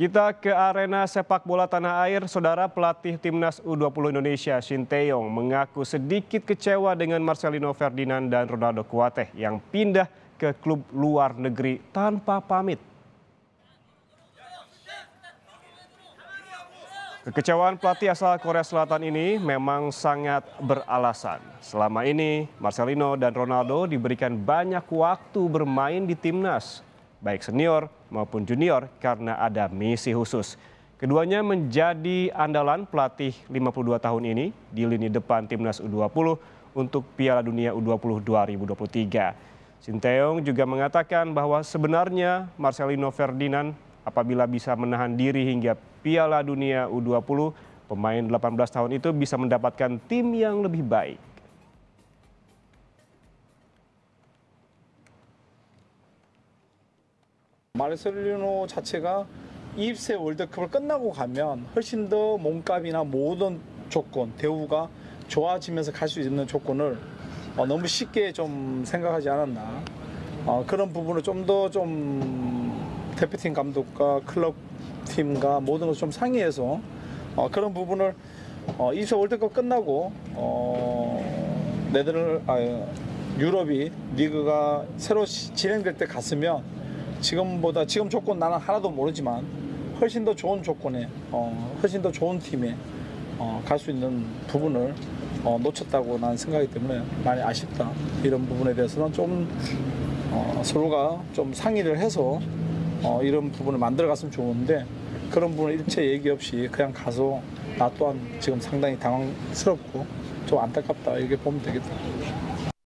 Kita ke arena sepak bola tanah air, saudara pelatih timnas U20 Indonesia Shin Taeyong mengaku sedikit kecewa dengan Marcelino Ferdinand dan Ronaldo Kuateh yang pindah ke klub luar negeri tanpa pamit. Kekecewaan pelatih asal Korea Selatan ini memang sangat beralasan. Selama ini Marcelino dan Ronaldo diberikan banyak waktu bermain di timnas, baik senior maupun junior karena ada misi khusus. Keduanya menjadi andalan pelatih 52 tahun ini di lini depan timnas U20 untuk Piala Dunia U20 2023. Sinteyong juga mengatakan bahwa sebenarnya Marcelino Ferdinand apabila bisa menahan diri hingga Piala Dunia U20, pemain 18 tahun itu bisa mendapatkan tim yang lebih baik. 마르셀리노 자체가 20세 월드컵을 끝나고 가면 훨씬 더 몸값이나 모든 조건, 대우가 좋아지면서 갈 수 있는 조건을 어, 너무 쉽게 좀 생각하지 않았나. 어, 그런 부분을 좀 더좀 대표팀 감독과 클럽 팀과 모든 걸좀 상의해서 어, 그런 부분을 어, 20세 월드컵 끝나고 어, 네덜 아, 유럽이 리그가 새로 시- 진행될 때 갔으면 지금보다 지금 조건 나는 하나도 모르지만 훨씬 더 좋은 조건에 어, 훨씬 더 좋은 팀에 어, 갈 수 있는 부분을 어, 놓쳤다고 난 생각하기 때문에 많이 아쉽다 이런 부분에 대해서는 좀 어, 서로가 좀 상의를 해서 어, 이런 부분을 만들어 갔으면 좋은데 그런 부분을 일체 얘기 없이 그냥 가서 나 또한 지금 상당히 당황스럽고 좀 안타깝다 이렇게 보면 되겠다.